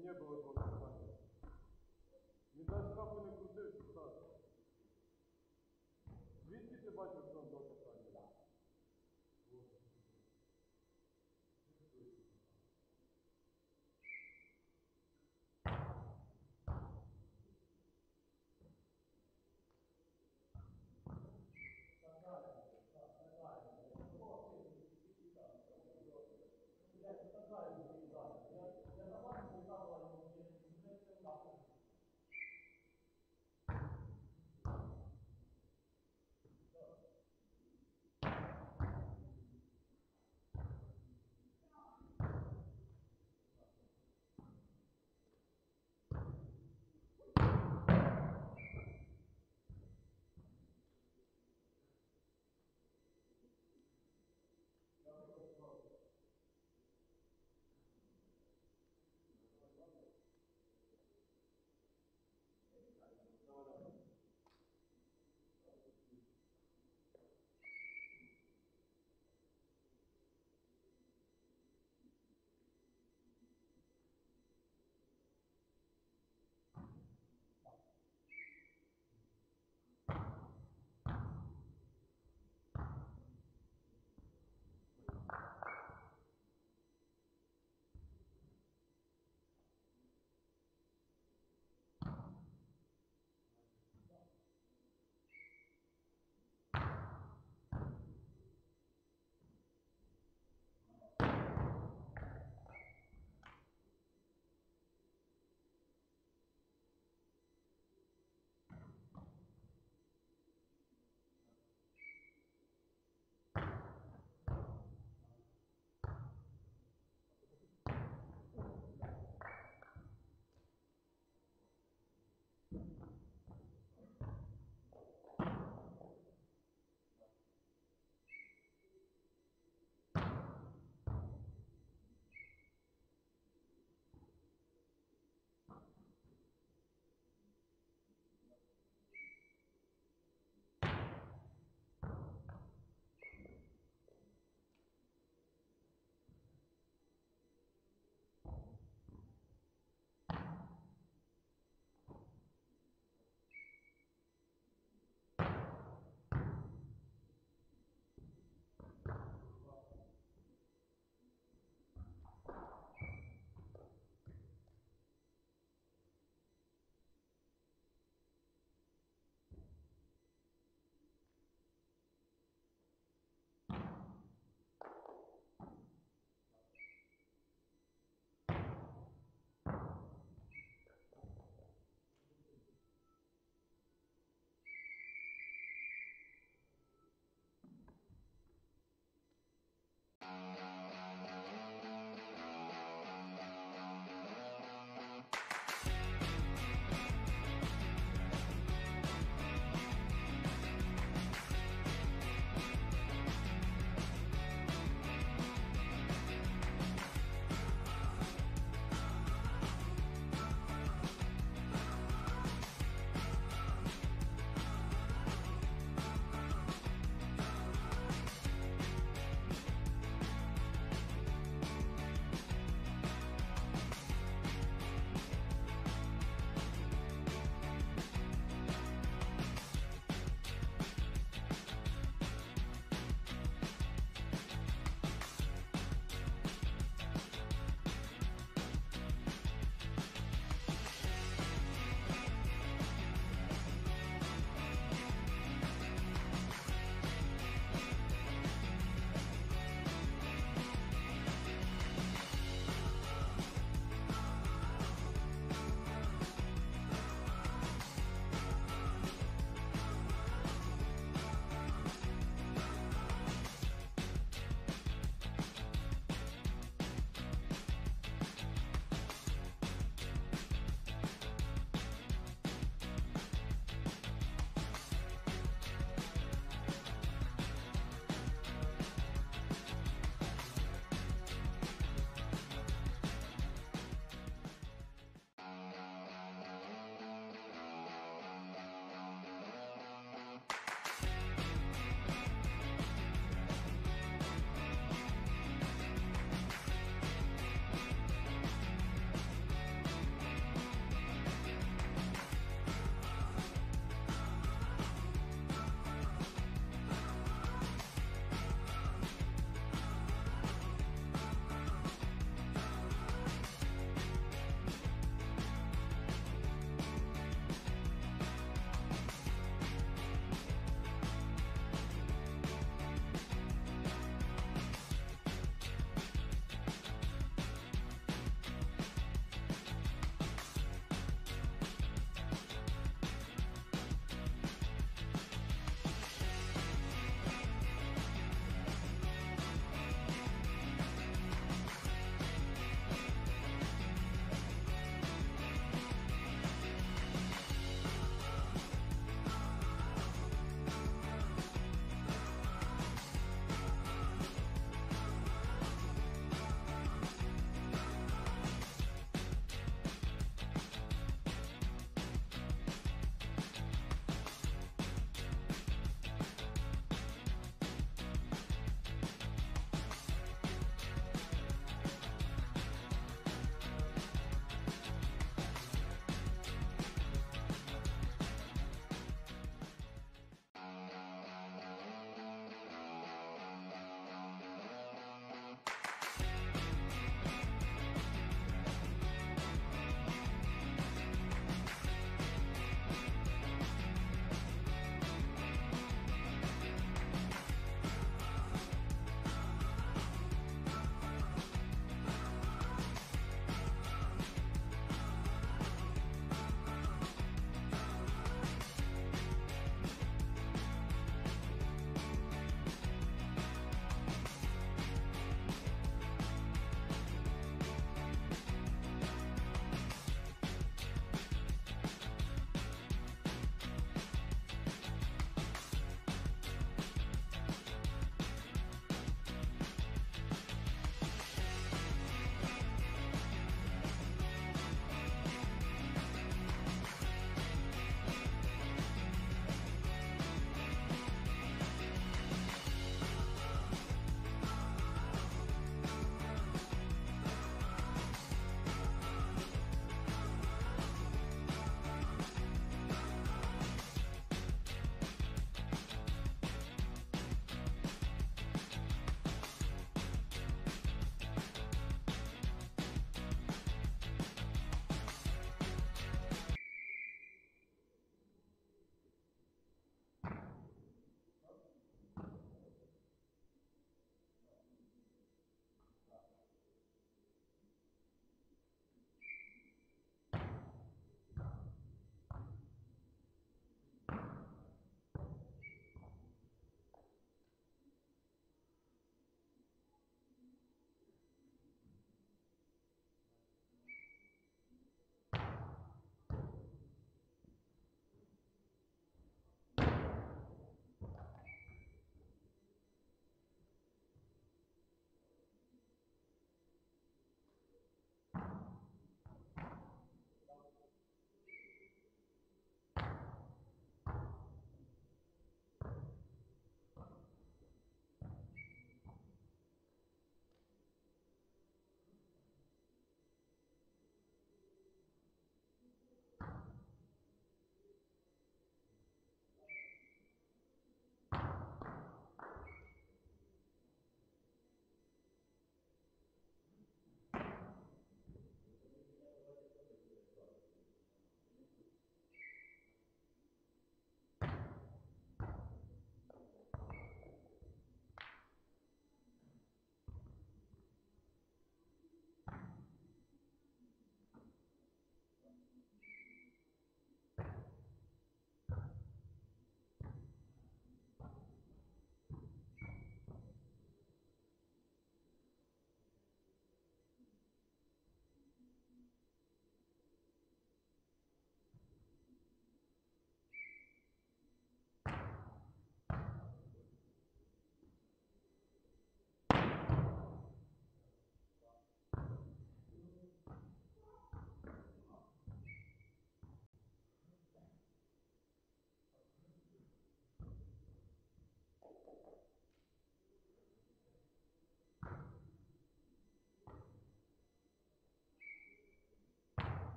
не было два питання. Він навіть шкафу не так. Звідки ти бачив,